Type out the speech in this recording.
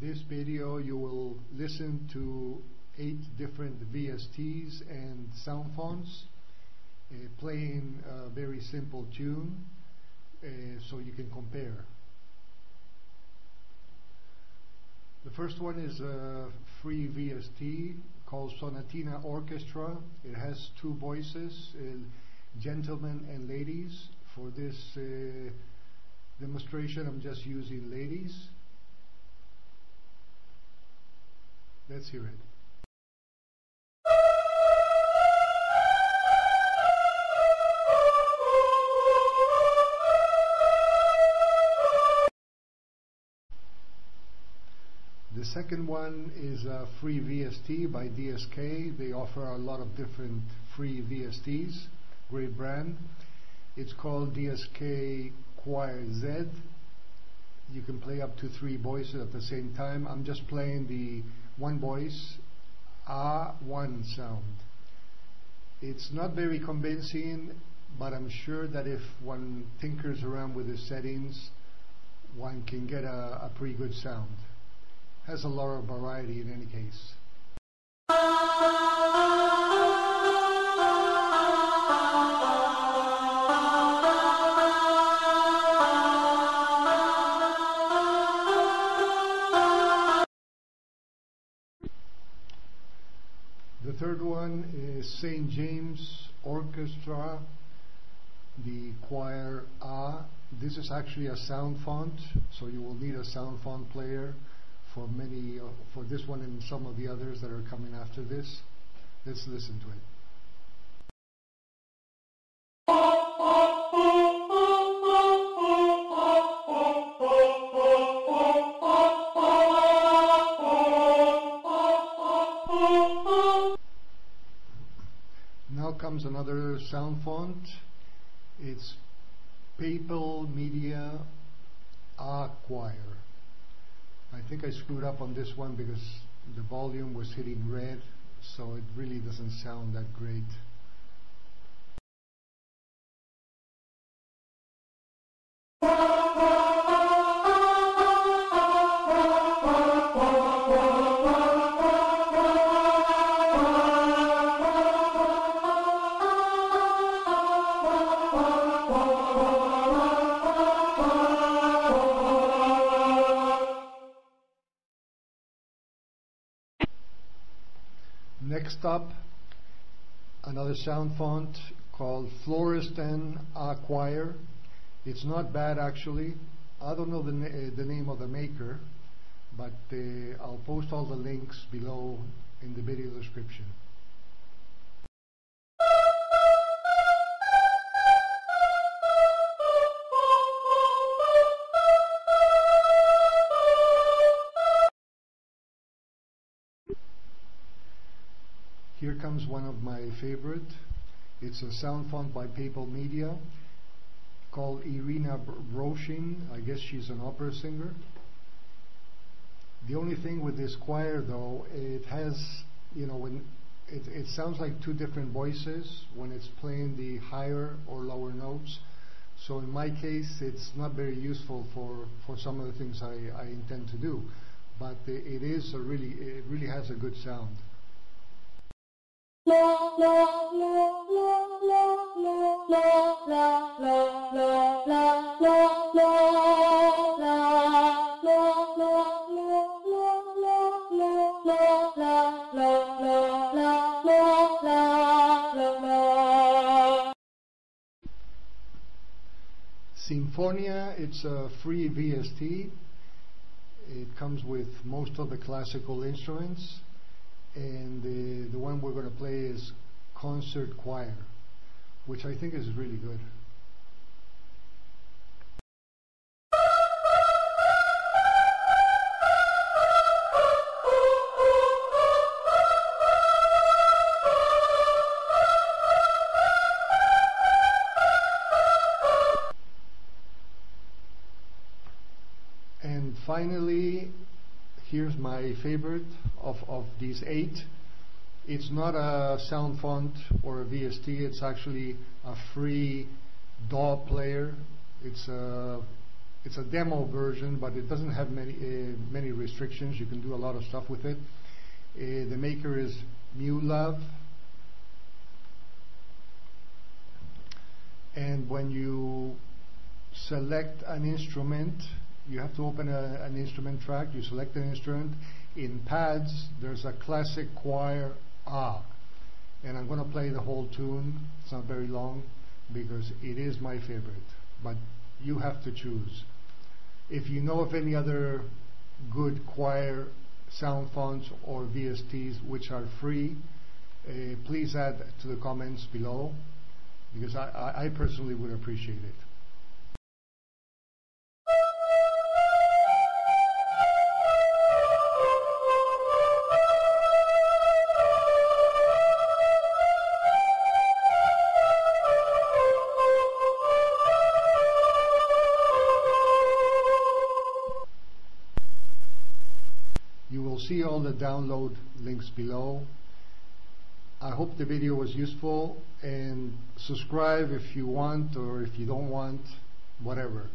this video you will listen to eight different VSTs and sound fonts uh, playing a very simple tune uh, so you can compare. The first one is a free VST called Sonatina Orchestra. It has two voices, uh, gentlemen and ladies. For this uh, demonstration I'm just using ladies. Let's hear it. The second one is a free VST by DSK. They offer a lot of different free VSTs, great brand. It's called DSK ChoirZ. You can play up to three voices at the same time. I'm just playing the one voice, A1 sound. It's not very convincing, but I'm sure that if one tinkers around with the settings, one can get a, a pretty good sound. Has a lot of variety in any case. The third one is St. James Orchestra, the choir A. This is actually a sound font, so you will need a sound font player for many, uh, for this one and some of the others that are coming after this. Let's listen to it. Sound font. It's Papal Media Ahh Choir. I think I screwed up on this one because the volume was hitting red, so it really doesn't sound that great. Next up, another sound font called Florestan Ahh Choir. It's not bad actually. I don't know the, na- uh, the name of the maker, but uh, I'll post all the links below in the video description. Here comes one of my favorite. It's a sound font by Papelmedia called Irina Br- Brochin. I guess she's an opera singer. The only thing with this choir, though, it has, you know, when it, it sounds like two different voices when it's playing the higher or lower notes. So in my case, it's not very useful for, for some of the things I, I intend to do. But it is a really, it really has a good sound. Symphonia, it's a free VST. It comes with most of the classical instruments. And the, the one we're going to play is Concert Choir, which I think is really good. And finally, here's my favorite of, of these eight. It's not a sound font or a VST, it's actually a free DAW player. It's a it's a demo version, but it doesn't have many uh, many restrictions. You can do a lot of stuff with it. Uh, the maker is MuLab. And when you select an instrument, you have to open a, an instrument track. You select an instrument. In pads, there's a classic choir Ah. And I'm going to play the whole tune. It's not very long because it is my favorite. But you have to choose. If you know of any other good choir sound fonts or VSTs which are free, uh, please add to the comments below because I, I, I personally would appreciate it. All the download links below. I hope the video was useful and subscribe if you want or if you don't want, whatever.